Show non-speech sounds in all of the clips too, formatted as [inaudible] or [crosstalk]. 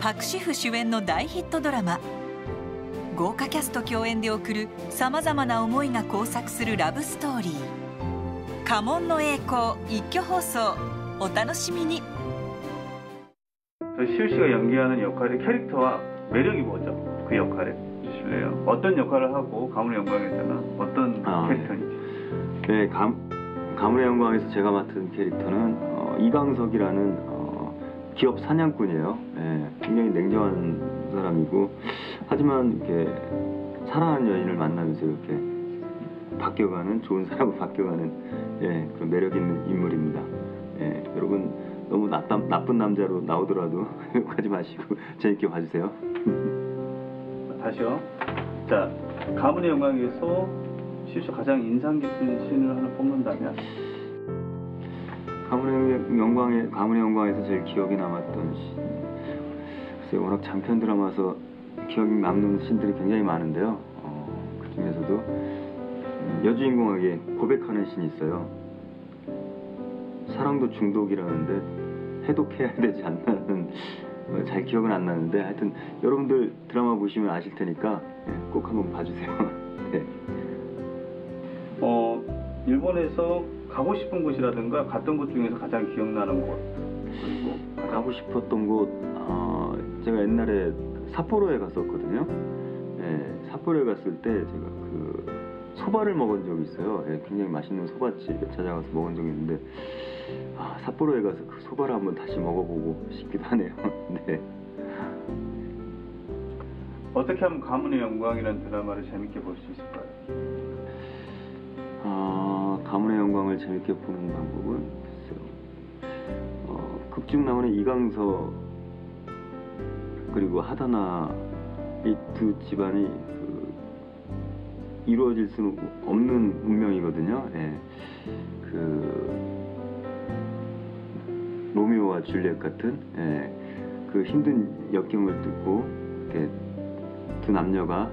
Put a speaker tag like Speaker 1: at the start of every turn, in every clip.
Speaker 1: パク・シフ主演の大ヒットドラマ豪華キャスト共演で送るさまざまな思いが交錯するラブストーリー「家紋の栄光」一挙放送お楽しみに
Speaker 2: 시우 씨가 연기하는 역할의 캐릭터와 매력이 뭐죠? 그 역할에 주실래요? 어떤 역할을 하고 가문의 영광에서는 어떤
Speaker 3: 아,
Speaker 2: 캐릭터인지
Speaker 3: 네, 감, 가문의 영광에서 제가 맡은 캐릭터는 어, 이강석이라는 어, 기업 사냥꾼이에요. 예, 굉장히 냉정한 사람이고 하지만 이렇게 사랑하는 여인을 만나면서 이렇게 바뀌어가는 좋은 사람으로 바뀌어가는 예, 그런 매력 있는 인물입니다. 예, 여러분 너무 나쁜, 나쁜 남자로 나오더라도 [laughs] 욕하지 마시고 [laughs] 재밌게 봐주세요. [laughs]
Speaker 2: 다시요. 자, 가문의 영광에서 씨가 가장 인상 깊은 씬을 하나 뽑는다면
Speaker 3: 가문의 영광에 가문의 영광에서 제일 기억에 남았던 신 글쎄 워낙 장편 드라마서 기억에 남는 신들이 굉장히 많은데요. 어, 그 중에서도 음, 여주인공에게 고백하는 신이 있어요. 사랑도 중독이라는데 해독해야 되지 않나는 어, 잘 기억은 안 나는데 하여튼 여러분들 드라마 보시면 아실 테니까 예, 꼭 한번 봐주세요. [laughs] 네.
Speaker 2: 어, 일본에서 가고 싶은 곳이라든가 갔던 곳 중에서 가장 기억나는 곳 그리고
Speaker 3: 가고 싶었던 곳, 어, 제가 옛날에 삿포로에 갔었거든요. 예, 삿포로에 갔을 때 제가 그 소바를 먹은 적이 있어요. 예, 굉장히 맛있는 소바집에 찾아가서 먹은 적이 있는데, 아, 삿포로에 가서 그 소바를 한번 다시 먹어보고 싶기도 하네요. [laughs] 네.
Speaker 2: 어떻게 하면 가문의 영광이라는 드라마를 재밌게 볼 수 있을까요?
Speaker 3: 아, 가문의 영광을 재밌게 보는 방법은 글쎄요. 어, 극중 나오는 이강서 그리고 하다나 이 두 집안이 그 이루어질 수는 없는 운명이거든요. 예. 그 로미오와 줄리엣 같은 예. 그 힘든 역경을 뚫고 이렇게 두 남녀가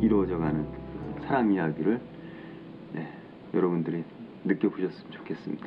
Speaker 3: 이루어져가는 그 사랑 이야기를 네, 여러분들이 느껴보셨으면 좋겠습니다.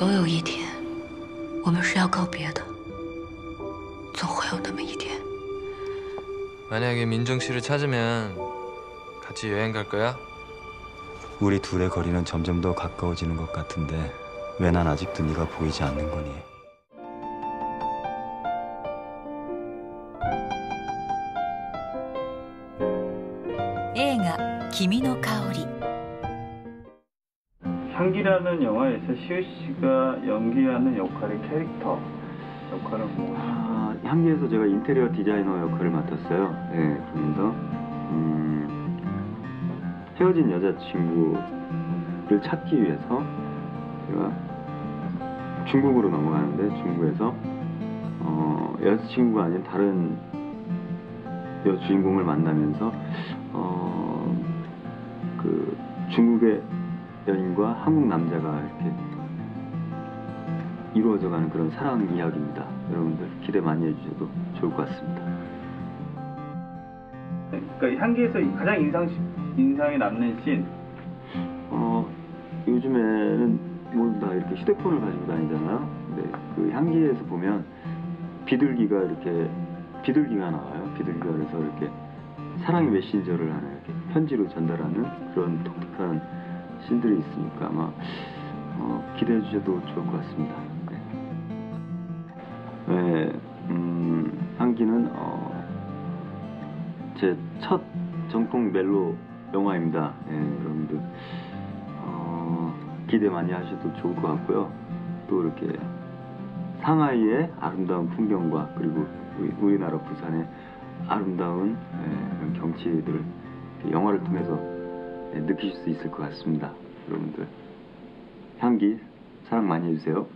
Speaker 4: 总有一天，我们是要告别的。总会有那么一天。
Speaker 5: 만약에 민정 씨를 찾으면 같이 여행 갈 거야?
Speaker 3: 우리 둘의 거리는 점점 더 가까워지는 것 같은데 왜 난 아직도 네가 보이지 않는 거니?
Speaker 1: 映画「君の香り」
Speaker 2: 향기라는 영화에서 시우 씨가 연기하는 역할의 캐릭터 역할은 뭐?
Speaker 3: 아, 향기에서 제가 인테리어 디자이너 역할을 맡았어요. 네, 그러면서 음, 헤어진 여자친구를 찾기 위해서 제가 중국으로 넘어가는데 중국에서 어, 여자친구가 아닌 다른 여주인공을 만나면서 어, 그 중국의 여인과 한국 남자가 이렇게 이루어져가는 그런 사랑 이야기입니다. 여러분들 기대 많이 해주셔도 좋을 것 같습니다.
Speaker 2: 네, 그러니까 향기에서 가장 인상 인상에 남는 씬
Speaker 3: 어, 요즘에는 모두 다 이렇게 휴대폰을 가지고 다니잖아요. 근데 그 향기에서 보면 비둘기가 이렇게 비둘기가 나와요. 비둘기가 그래서 이렇게 사랑의 메신저를 하나 이렇게 편지로 전달하는 그런 독특한 씬들이 있으니까 아마 어, 기대해 주셔도 좋을 것 같습니다. 네. 네, 음, 향기는 어, 제 첫 정통 멜로 영화입니다. 예, 여러분들 어, 기대 많이 하셔도 좋을 것 같고요. 또 이렇게 상하이의 아름다운 풍경과 그리고 우리, 우리나라 부산의 아름다운 예, 그런 경치들을 영화를 통해서 예, 느끼실 수 있을 것 같습니다. 여러분들 향기 사랑 많이 해주세요.